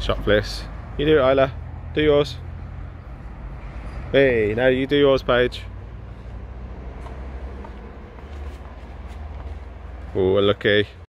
Shot place. You do it, Isla. Do yours. Hey, now you do yours, Paige. Oh, lucky.